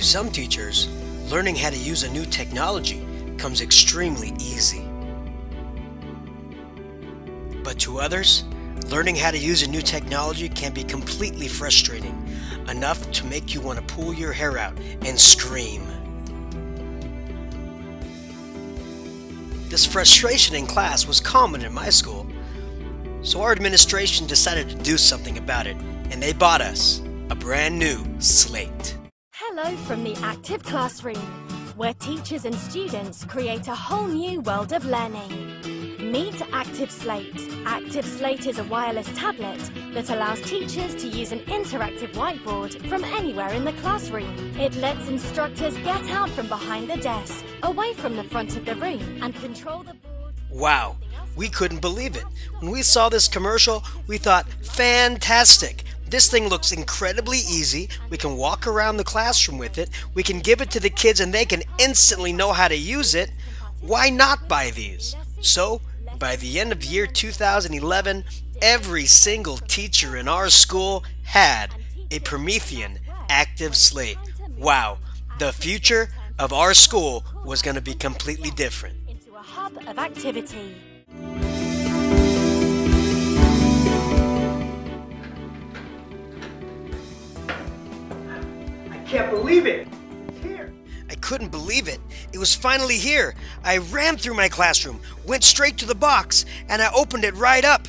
To some teachers, learning how to use a new technology comes extremely easy. But to others, learning how to use a new technology can be completely frustrating, enough to make you want to pull your hair out and scream. This frustration in class was common in my school, so our administration decided to do something about it, and they bought us a brand new slate. Hello from the Active Classroom, where teachers and students create a whole new world of learning. Meet Active Slate. Active Slate is a wireless tablet that allows teachers to use an interactive whiteboard from anywhere in the classroom. It lets instructors get out from behind the desk, away from the front of the room, and control the board. Wow, we couldn't believe it. When we saw this commercial, we thought, fantastic. This thing looks incredibly easy. We can walk around the classroom with it. We can give it to the kids and they can instantly know how to use it. Why not buy these? So, by the end of year 2011, every single teacher in our school had a Promethean active slate. Wow, the future of our school was going to be completely different. Into a hub of activity. Can't believe it. It's here. I couldn't believe it. It was finally here. I ran through my classroom, went straight to the box, and I opened it right up.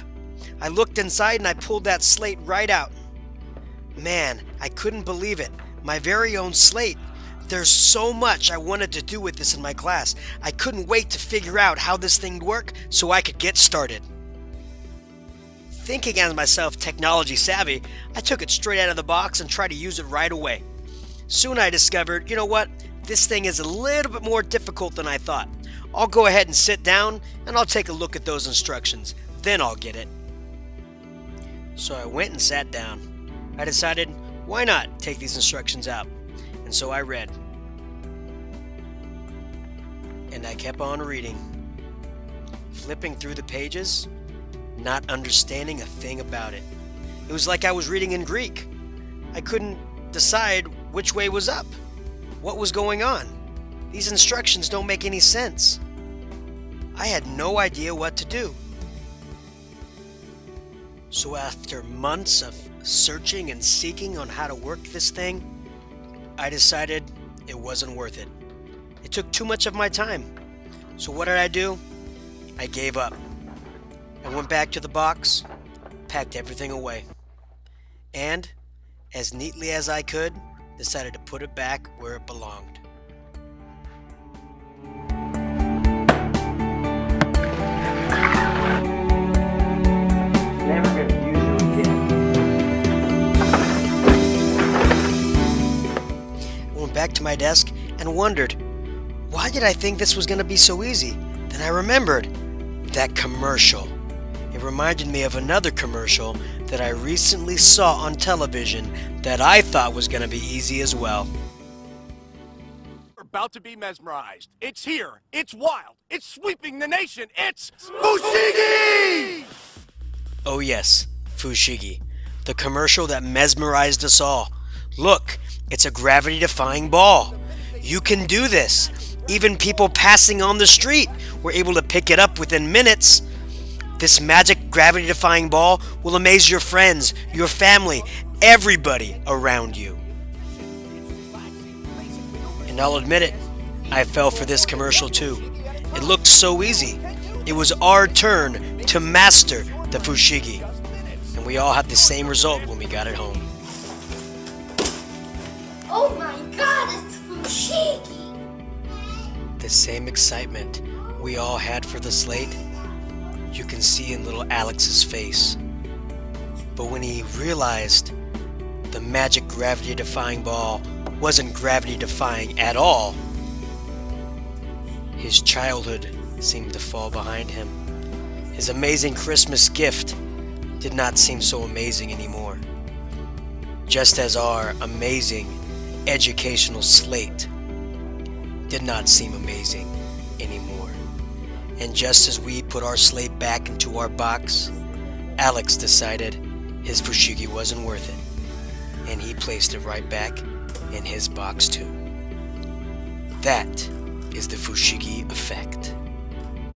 I looked inside and I pulled that slate right out. Man, I couldn't believe it. My very own slate. There's so much I wanted to do with this in my class. I couldn't wait to figure out how this thing would work so I could get started. Thinking as myself technology savvy, I took it straight out of the box and tried to use it right away. Soon I discovered, you know what, this thing is a little bit more difficult than I thought. I'll go ahead and sit down and I'll take a look at those instructions. Then I'll get it. So I went and sat down. I decided, why not take these instructions out? And so I read. And I kept on reading, flipping through the pages, not understanding a thing about it. It was like I was reading in Greek. I couldn't decide which way was up. What was going on? These instructions don't make any sense. I had no idea what to do. So, after months of searching and seeking on how to work this thing, I decided it wasn't worth it. It took too much of my time. So, what did I do? I gave up. I went back to the box, packed everything away, and, as neatly as I could, decided to put it back where it belonged. Never gonna use it again. I went back to my desk and wondered, why did I think this was gonna be so easy? Then I remembered that commercial. It reminded me of another commercial that I recently saw on television that I thought was going to be easy as well. We're about to be mesmerized. It's here. It's wild. It's sweeping the nation. It's Fushigi! Oh, yes, Fushigi, the commercial that mesmerized us all. Look, it's a gravity defying ball. You can do this. Even people passing on the street were able to pick it up within minutes. This magic gravity defying ball will amaze your friends, your family, everybody around you. And I'll admit it, I fell for this commercial too. It looked so easy. It was our turn to master the Fushigi. And we all had the same result when we got it home. Oh my god, it's Fushigi! The same excitement we all had for the slate, you can see in little Alex's face. But when he realized the magic gravity defying ball wasn't gravity defying at all, his childhood seemed to fall behind him. His amazing Christmas gift did not seem so amazing anymore. Just as our amazing educational slate did not seem amazing anymore. And just as we put our slate back into our box, Alex decided his Fushigi wasn't worth it. And he placed it right back in his box too. That is the Fushigi effect.